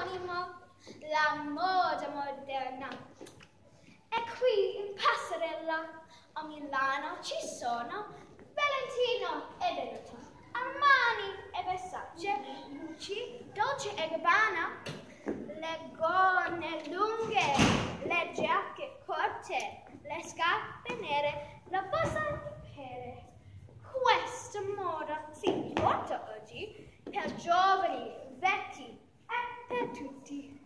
anonimo la moda moderna. E qui in passerella a Milano ci sono Valentino e Veneto, Armani e Versace, Gucci, Dolce e Gabbana, le gonne lunghe, le giacche corte, le scarpe nere, la borsa di pere. Questa moda si porta oggi per giorni Christy.